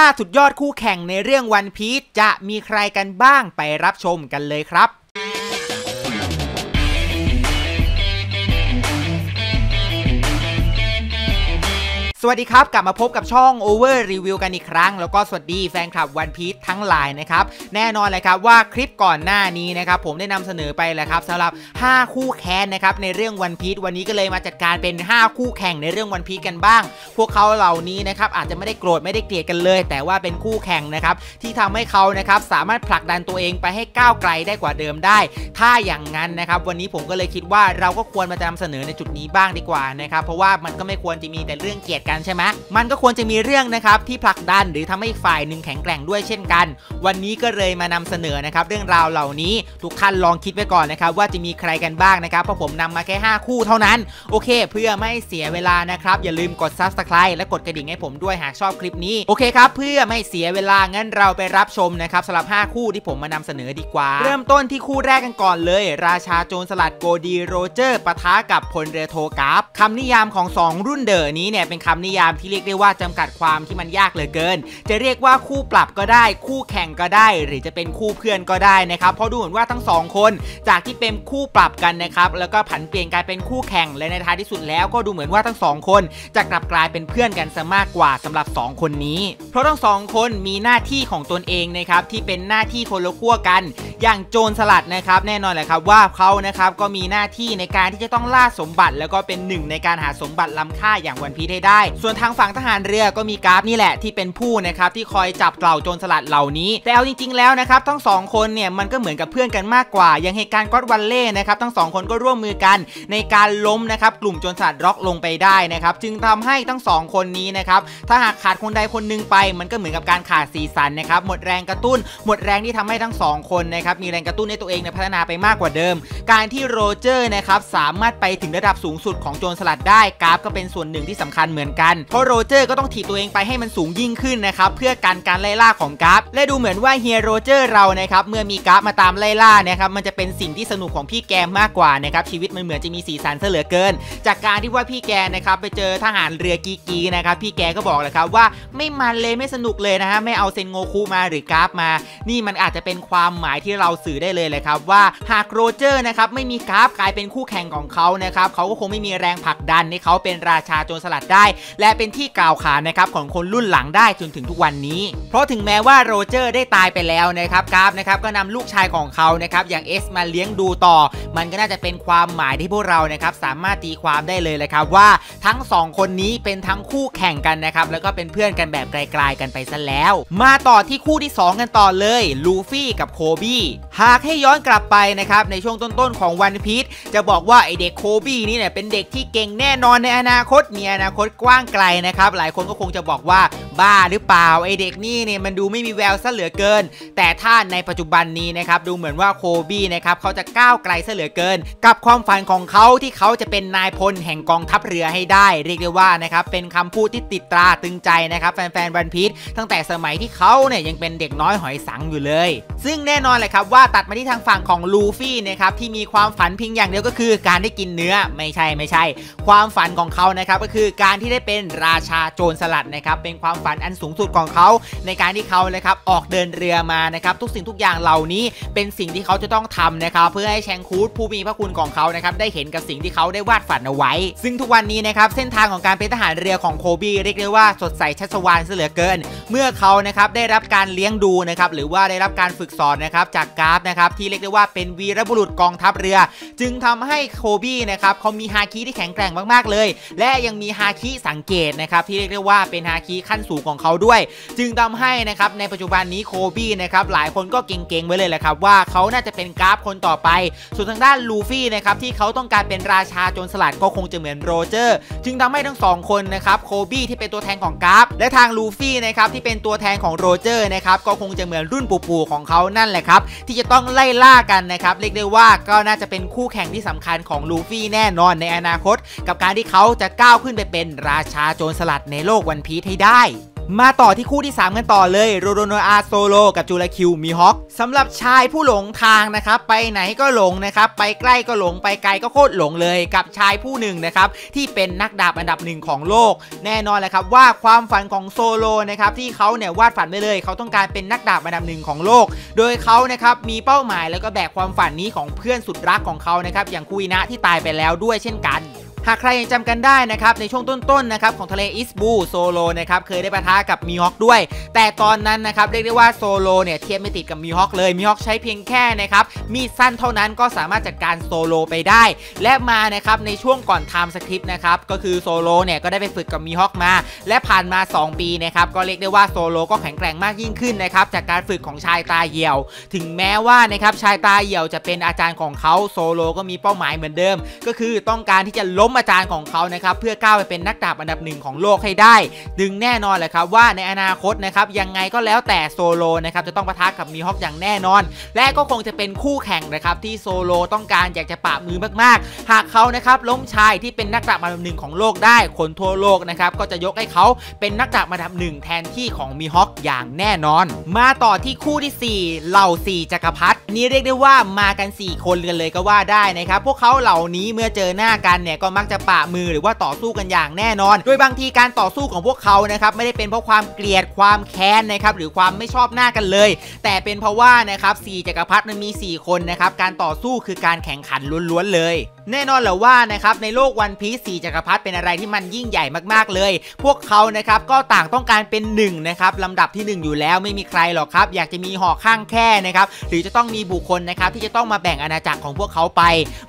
5สุดยอดคู่แข่งในเรื่องวันพีชจะมีใครกันบ้างไปรับชมกันเลยครับ สวัสดีครับ กลับมาพบกับช่อง Over Review กันอีกครั้ง แล้วก็สวัสดีแฟนคลับวันพีททั้งหลายนะครับแน่นอนเลยครับว่าคลิปก่อนหน้านี้นะครับผมได้นำเสนอไปแล้วครับสำหรับ 5 คู่แค้นนะครับในเรื่องวันพีทวันนี้ก็เลยมาจัดการเป็น 5 คู่แข่งในเรื่องวันพีทกันบ้าง พวกเขาเหล่านี้นะครับอาจจะไม่ได้โกรธไม่ได้เกลียดกันเลย แต่ว่าเป็นคู่แข่งนะครับที่ทำให้เขานะครับสามารถผลักดันตัวเองไปให้ก้าวไกลได้กว่าเดิมได้ ถ้าอย่างนั้นนะครับวันนี้ผมก็เลยคิดว่าเราก็ควรมานำเสนอในจุดนี้บ้างดีกว่านะครับเพราะว่ามันก็ไม่ควรจะมีแต่เรื่องเกลียดกันใช่ไหมมันก็ควรจะมีเรื่องนะครับที่ผลักดันหรือทำให้อีกฝ่ายหนึ่งแข็งแกร่งด้วยเช่นกัน วันนี้ก็เลยมานำเสนอนะครับเรื่องราวเหล่านี้ทุกท่านลองคิดไว้ก่อนนะครับว่าจะมีใครกันบ้างนะครับเพราะผมนำมาแค่ 5 คู่เท่านั้น โอเค เพื่อไม่เสียเวลานะครับอย่าลืมกด subscribe และกดกระดิ่งให้ผมด้วยหากชอบคลิปนี้โอเคครับเพื่อไม่เสียเวลางั้นเราไปรับชมนะครับสำหรับ 5 คู่ที่ผมมานำเสนอดีกว่า เริ่มต้นที่คู่แรกกันก่อนเลย ราชาโจรสลัดโกลดีโรเจอร์ปะทะกับพลเรือโทการ์ปคำนิยามของ 2 รุ่นเดอะนี้เนี่ยเป็นคำนิยามที่เรียกได้ว่าจำกัดความที่มันยากเหลือเกิน จะเรียกว่าคู่ปรับก็ได้ คู่แข่งก็ได้ หรือจะเป็นคู่เพื่อนก็ได้นะครับเพราะดูเหมือนว่าทั้งสองคน จากที่เป็นคู่ปรับกันนะครับแล้วก็ผันเปลี่ยนกลายเป็นคู่แข่งและในท้ายที่สุดแล้วก็ดูเหมือนว่าทั้งสองคนจะกลับกลายเป็นเพื่อนกันซะมากกว่าสำหรับ 2 คนนี้ เพราะทั้งสองคนมีหน้าที่ของตนเองนะครับที่เป็นหน้าที่คนละขั้วกัน อย่างโจรสลัดนะครับแน่นอนแหละครับว่าเขานะครับก็มีหน้าที่ในการที่จะต้องล่าสมบัติ แล้วก็เป็นหนึ่งในการหาสมบัติล้ำค่าอย่างวันพีให้ได้ส่วนทางฝั่งทหารเรือก็มีกราฟนี่แหละที่เป็นผู้นะครับที่คอยจับเกล่าโจรสลัดเหล่านี้ แต่เอาจริง ๆ แล้วนะครับทั้งสองคนเนี่ยมันก็เหมือนกับเพื่อนกันมากกว่า อย่างเหตุการณ์ก็อดวันเล่นะครับทั้งสองคนก็ร่วมมือกันในการล้มนะครับกลุ่มโจรสลัดร็อกลงไปได้นะครับจึงทำให้ทั้งสองคนนี้นะครับถ้าหากขาดคนใดคนหนึ่งไป มันก็เหมือนกับการขาดสีสันนะครับหมดแรงกระตุ้น หมดแรงที่ทำให้ทั้งสองคนนะครับมีแรงกระตุ้นในตัวเองในพัฒนาไปมากกว่าเดิม การที่โรเจอร์นะครับสามารถไปถึงระดับสูงสุดของโจรสลัดได้การ์ปก็เป็นส่วนหนึ่งที่สำคัญเหมือนกัน เพราะโรเจอร์ก็ต้องถีบตัวเองไปให้มันสูงยิ่งขึ้นนะครับ เพื่อการการไล่ล่าของการ์ป และดูเหมือนว่าเฮียโรเจอร์เรานะครับเมื่อมีการ์ปมาตามไล่ล่านะครับมันจะเป็นสิ่งที่สนุกของพี่แกมากกว่านะครับชีวิตมันเหมือนจะมีสีสันเสียเหลือเกิน จากการที่ว่าพี่แกนะครับไปเจอทหารเรือกีกีนะครับพี่แกก็บอกเลยครับว่าไม่มันเลยไม่สนุกเลยนะฮะไม่เอาเซนโงคูมาหรือกราฟมา นี่มันอาจจะเป็นความหมายที่เราสื่อได้เลยเลยครับว่าหากโรเจอร์นะครับไม่มีกราฟกลายเป็นคู่แข่งของเขานะครับเขาก็คงไม่มีแรงผลักดันให้เขาเป็นราชาโจรสลัดได้และเป็นที่กล่าวขานนะครับของคนรุ่นหลังได้จนถึงทุกวันนี้ เพราะถึงแม้ว่าโรเจอร์ได้ตายไปแล้วนะครับกราฟนะครับก็นำลูกชายของเขานะครับอย่างเอสมาเลี้ยงดูต่อ มันก็น่าจะเป็นความหมายที่พวกเรานะครับสามารถตีความได้เลยเลยครับว่าทั้ง 2 คนนี้เป็นทั้งคู่แข่งกันนะครับแล้วก็เป็นเพื่อนกันแบบไกลๆกันไปซะแล้ว มาต่อที่คู่ที่ 2 กันต่อเลยลูฟี่กับโคบี้หากให้ย้อนกลับไปนะครับในช่วงต้นๆของวันพีชจะบอกว่าไอเด็กโคบี้นี่เนี่ยเป็นเด็กที่เก่งแน่นอนในอนาคตมีอนาคตกว้างบ้างไกลนะครับ หลายคนก็คงจะบอกว่าบ้าหรือเปล่าไอเด็กนี่เนี่ยมันดูไม่มีแววซะเหลือเกิน แต่ถ้าในปัจจุบันนี้นะครับดูเหมือนว่าโคบี้นะครับเขาจะก้าวไกลซะเหลือเกิน กับความฝันของเขาที่เขาจะเป็นนายพลแห่งกองทัพเรือให้ได้ เรียกได้ว่านะครับเป็นคำพูดที่ติดตราตึงใจนะครับแฟนๆวันพีชตั้งแต่สมัยที่เขาเนี่ยยังเป็นเด็กน้อยหอยสังอยู่เลย ซึ่งแน่นอนเลยครับว่าตัดมาที่ทางฝั่งของลูฟี่นะครับที่มีความฝันเพียงอย่างเดียวก็คือการได้กินเนื้อไม่ใช่ไม่ใช่ ความฝันของเขานะครับก็คือการที่ได้เป็นราชาโจรสลัดนะครับเป็นความฝันอันสูงสุดของเขาในการที่เขานะครับออกเดินเรือมานะครับทุกสิ่งทุกอย่างเหล่านี้เป็นสิ่งที่เขาจะต้องทำนะครับเพื่อให้แชงคูดผู้มีพระคุณของเขานะครับได้เห็นกับสิ่งที่เขาได้วาดฝันเอาไว้ ซึ่งทุกวันนี้นะครับเส้นทางของการเป็นทหารเรือของโคบีเรียกได้ว่าสดใสชัชวานเสือเกิน เมื่อเขานะครับได้รับการเลี้ยงดูนะครับหรือว่าได้รับการฝึกสอนนะครับจากกราฟนะครับที่เรียกได้ว่าเป็นวีรบุรุษกองทัพเรือ จึงทำให้โคบีนะครับเขามีฮาคิที่แข็งแกร่งมากๆเลย และยังมีฮาคิสังเกตนะครับที่เรียกได้ว่าเป็นฮาคิขั้นสูงของเขาด้วย จึงทำให้นะครับในปัจจุบันนี้โคบี้นะครับหลายคนก็เก็งๆไว้เลยแหละครับว่าเขาน่าจะเป็นการ์ปคนต่อไป ส่วนทางด้านลูฟี่นะครับที่เขาต้องการเป็นราชาโจรสลัดก็คงจะเหมือนโรเจอร์ จึงทำให้ทั้งสองคนนะครับโคบี้ที่เป็นตัวแทนของการ์ป และทางลูฟี่นะครับที่เป็นตัวแทนของโรเจอร์นะครับก็คงจะเหมือนรุ่นปู่ๆของเขานั่นแหละครับที่จะต้องไล่ล่ากันนะครับเรียกได้ว่าก็น่าจะเป็นคู่แข่งที่สำคัญของลูฟี่แน่นอนในอนาคต กับการที่เขาจะก้าวขึ้นไปเป็นราชาโจรสลัดในโลกวันพีทให้ได้ มาต่อที่คู่ที่ 3 กันต่อเลยโรโรโนอาโซโลกับจูราคิวมีฮอคสำหรับชายผู้หลงทางนะครับ ไปไหนก็หลงนะครับ ไปใกล้ก็หลงไปไกลก็โคตรหลงเลยกับชายผู้หนึ่งนะครับ ที่เป็นนักดาบอันดับหนึ่งของโลก แน่นอนแหละครับว่าความฝันของโซโลนะครับที่เขาเนี่ยวาดฝันไปเลย เขาต้องการเป็นนักดาบอันดับหนึ่งของโลก โดยเขานะครับมีเป้าหมายแล้วก็แบกความฝันนี้ของเพื่อนสุดรักของเขานะครับอย่างคุยนะที่ตายไปแล้วด้วยเช่นกัน หากใครยังจำกันได้นะครับในช่วงต้นๆนะครับของทะเลอีสต์บลูโซโลนะครับเคยได้ปะทะกับมีฮอคด้วย แต่ตอนนั้นนะครับเรียกได้ว่าโซโลเนี่ยเทียบไม่ติดกับมีฮอคเลยมีฮอคใช้เพียงแค่นะครับมีดสั้นเท่านั้นก็สามารถจัดการโซโลไปได้ และมานะครับในช่วงก่อน time skip นะครับก็คือโซโลเนี่ยก็ได้ไปฝึกกับมีฮอคมา และผ่านมา 2 ปีนะครับก็เรียกได้ว่าโซโลก็แข็งแกร่งมากยิ่งขึ้นนะครับจากการฝึกของชายตาเหี่ยว ถึงแม้ว่านะครับชายตาเหี่ยวจะเป็นอาจารย์ของเขาโซโลก็มีเป้าหมายเหมือนเดิม ก็คือต้องการที่จะล้มอาจารย์ของเขานะครับเพื่อก้าวไปเป็นนักดาบอันดับหนึ่งของโลกให้ได้ ซึ่งแน่นอนแหละครับว่าในอนาคตนะครับยังไงก็แล้วแต่โซโลนะครับจะต้องปะทะกับมีฮอคอย่างแน่นอน และก็คงจะเป็นคู่แข่งนะครับที่โซโลต้องการอยากจะปะมือมากๆ หากเขานะครับล้มชายที่เป็นนักดาบอันดับหนึ่งของโลกได้คนทั่วโลกนะครับก็จะยกให้เขาเป็นนักดาบอันดับหนึ่งแทนที่ของมีฮอคอย่างแน่นอน มาต่อที่คู่ที่ 4 เหล่า 4จักรพรรดินี่เรียกได้ว่ามากัน 4 คนกันเลยก็ว่าได้นะครับพวกเขาเหล่านี้เมื่อเจอหน้ากันเนี่ยก็มักจะปะมือหรือว่าต่อสู้กันอย่างแน่นอน โดยบางทีการต่อสู้ของพวกเขานะครับไม่ได้เป็นเพราะความเกลียดความแค้นนะครับหรือความไม่ชอบหน้ากันเลย แต่เป็นเพราะว่านะครับสี่จักรพรรดิมันมี 4 คนนะครับการต่อสู้คือการแข่งขันล้วนๆเลยแน่นอนเหรอว่านะครับในโลกวันพีซสี่จักรพรรดิเป็นอะไรที่มันยิ่งใหญ่มากๆเลย พวกเขานะครับก็ต่างต้องการเป็น1นะครับลำดับที่ 1 อยู่แล้วไม่มีใครหรอกครับ อยากจะมีหอข้างแค่นะครับหรือจะต้องมีบุคคลนะครับที่จะต้องมาแบ่งอาณาจักรของพวกเขาไป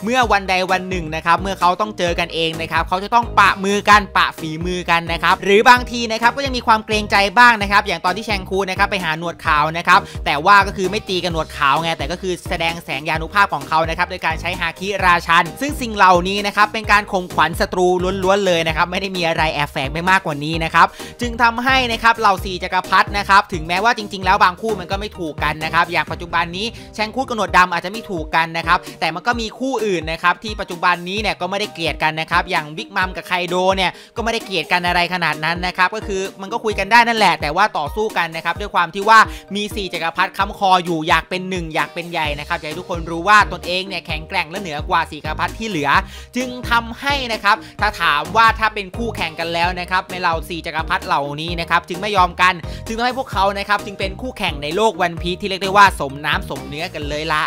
เมื่อวันใดวันหนึ่งนะครับเมื่อเขาต้องเจอกันเองนะครับเขาจะต้องปะมือกันปะฝีมือกันนะครับหรือบางทีนะครับก็ยังมีความเกรงใจบ้างนะครับอย่างตอนที่แชงคูนะครับไปหาหนวดขาวนะครับแต่ว่าก็คือไม่ตีกันหนวดขาวไงแต่ก็คือแสดงแสงยานุภาพของเขานะครับโดยการใช้ฮาคิราชันซึ่งสิ่งเหล่านี้นะครับเป็นการข่มขวัญศัตรูล้วนๆเลยนะครับไม่ได้มีอะไรแอบแฝงไปมากกว่านี้นะครับจึงทำให้นะครับเหล่าสี่จักรพรรดินะครับถึงแม้ว่าจริง ๆ แล้วบางคู่มันก็ไม่ถูกกันนะครับอย่างปัจจุบันนี้แชงคูกับหนวดดำอาจจะไม่ถูกกันนะครับแต่มันก็มีคู่อื่นนะครับที่ปัจจุบันนี้เนี่ยก็ไม่ได้เกลียดกันนะครับอย่างบิ๊กมัมกับไคโดเนี่ยก็ไม่ได้เกลียดกันอะไรขนาดนั้นนะครับก็คือมันก็คุยกันได้นั่นแหละ แต่ว่าต่อสู้กันนะครับด้วยความที่ว่ามี 4จักรพรรดิค้ำคออยู่อยากเป็นหนึ่งอยากเป็นใหญ่นะครับอยากให้ทุกคนรู้ว่าตนเองเนี่ยแข็งแกร่งและเหนือกว่า4จักรพรรดิที่เหลือ จึงทำให้นะครับถ้าถามว่าถ้าเป็นคู่แข่งกันแล้วนะครับในเหล่า4จักรพรรดิเหล่านี้นะครับจึงไม่ยอมกัน จึงทำให้พวกเขานะครับจึงเป็นคู่แข่งในโลกวันพีซที่เรียกได้ว่าสมน้ำสมเนื้อกันเลยละ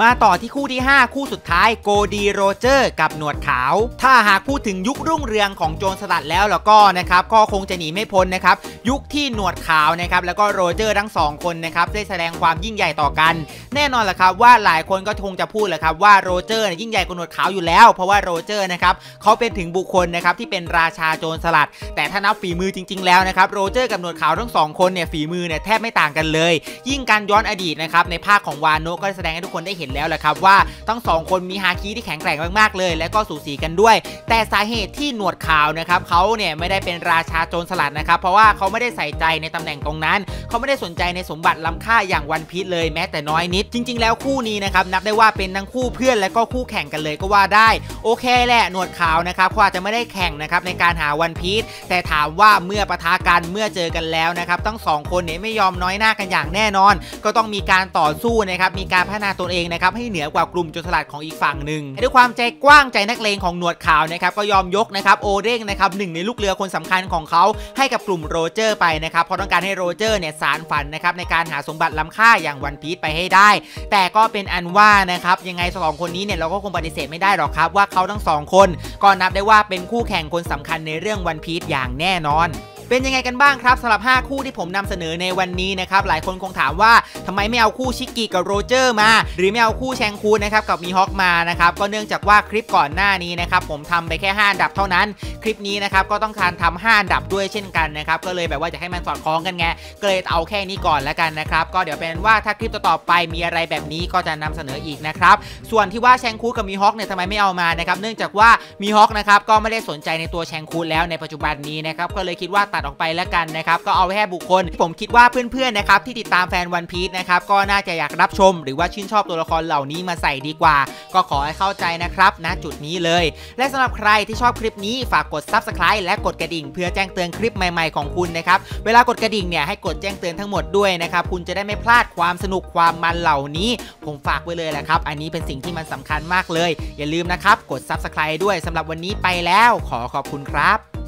มาต่อที่คู่ที่ 5 คู่สุดท้ายโกลดีโรเจอร์กับหนวดขาว ถ้าหากพูดถึงยุครุ่งเรืองของโจรสลัดแล้วแล้วก็นะครับก็คงจะหนีไม่พ้นนะครับยุคที่หนวดขาวนะครับแล้วก็โรเจอร์ทั้งสองคนนะครับได้แสดงความยิ่งใหญ่ต่อกัน แน่นอนแหละครับว่าหลายคนก็คงจะพูดแหละครับว่าโรเจอร์ยิ่งใหญ่กว่าหนวดขาวอยู่แล้ว เพราะว่าโรเจอร์นะครับเขาเป็นถึงบุคคลนะครับที่เป็นราชาโจรสลัด แต่ถ้านับฝีมือจริง ๆแล้วนะครับโรเจอร์กับหนวดขาวทั้งสองคนเนี่ยฝีมือเนี่ยแทบไม่ต่างกันเลย ยิ่งการย้อนอดีตนะครับในภาคของวานโนก็แสดงให้ทุกคนได้เห็นแล้วแหละครับว่าทั้งสองคนมีฮาคิที่แข็งแกร่งมากๆเลย และก็สูสีกันด้วย แต่สาเหตุที่หนวดขาวนะครับเขาเนี่ยไม่ได้เป็นราชาโจรสลัดนะครับเพราะว่าเขาไม่ได้ใส่ใจในตำแหน่งตรงนั้น เขาไม่ได้สนใจในสมบัติล้ำค่าอย่างวันพีชเลยแม้แต่น้อยนิด จริง ๆ แล้วคู่นี้นะครับนับได้ว่าเป็นทั้งคู่เพื่อนและก็คู่แข่งกันเลยก็ว่าได้โอเคแหละหนวดขาวนะครับเขาอาจจะไม่ได้แข่งนะครับในการหาวันพีชแต่ถามว่าเมื่อปะทะกันเมื่อเจอกันแล้วนะครับทั้งสองคนเนี่ยไม่ยอมน้อยหน้ากันอย่างแน่นอน ก็ต้องมีการต่อสู้นะครับมีการพัฒนาตนเองนะครับให้เหนือกว่ากลุ่มโจรสลัดของอีกฝั่งหนึ่งด้วยความใจกว้างใจนักเลงของหนวดขาวนะครับก็ยอมยกนะครับโอเด้งนะครับหนึ่งในลูกเรือคนสำคัญของเขาให้กับกลุ่มโรเจอร์ไปนะครับเพราะต้องการให้โรเจอร์เนี่ยสารฝันนะครับในการหาสมบัติล้ำค่าอย่างวันพีชไปให้ได้ แต่ก็เป็นอันว่านะครับยังไงสองคนนี้เนี่ยเราก็คงปฏิเสธไม่ได้หรอกครับว่าเขาทั้งสองคนก็นับได้ว่าเป็นคู่แข่งคนสำคัญในเรื่องวันพีชอย่างแน่นอน เป็นยังไงกันบ้างครับสำหรับ 5 คู่ที่ผมนำเสนอในวันนี้นะครับหลายคนคงถามว่าทำไมไม่เอาคู่ชิกกี้กับโรเจอร์มา หรือไม่เอาคู่แชงคูนะครับกับมีฮอกมานะครับก็เนื่องจากว่าคลิปก่อนหน้านี้นะครับผมทำไปแค่5อันดับเท่านั้น คลิปนี้นะครับก็ต้องการทำ5อันดับด้วยเช่นกันนะครับก็เลยแบบว่าจะให้มันสอดคล้องกันไงก็เลยเอาแค่นี้ก่อนแล้วกันนะครับก็เดี๋ยวเป็นว่าถ้าคลิปต่อๆไปมีอะไรแบบนี้ก็จะนำเสนออีกนะครับส่วนที่ว่าแชงคูกับมีฮอกเนี่ยทำไมไม่เอามานะครับเนื่องจากว่ามีฮอกนะครับก็ไม่ได้สนใจในตัวแชงคูแล้วในปัจจุบันนี้นะครับก็เลยคิดว่าตัดออกไปแล้วกันนะครับก็เอาแค่บุคคลที่ผมคิดว่าเพื่อนๆนะครับที่ติดตามแฟนวันพีชนะครับก็น่าจะอยากรับชม หรือว่าชื่นชอบตัวละครเหล่านี้มาใส่ดีกว่า ก็ขอให้เข้าใจนะครับณจุดนี้เลย และสำหรับใครที่ชอบคลิปนี้ฝากกด subscribe และกดกระดิ่ง เพื่อแจ้งเตือนคลิปใหม่ๆของคุณนะครับเวลากดกระดิ่งเนี่ยให้กดแจ้งเตือนทั้งหมดด้วยนะครับคุณจะได้ไม่พลาดความสนุกความมันเหล่านี้ ผมฝากไว้เลยแหละครับ อันนี้เป็นสิ่งที่มันสำคัญมากเลย อย่าลืมนะครับกด subscribe ด้วยสำหรับวันนี้ไปแล้ว ขอขอบคุณครับ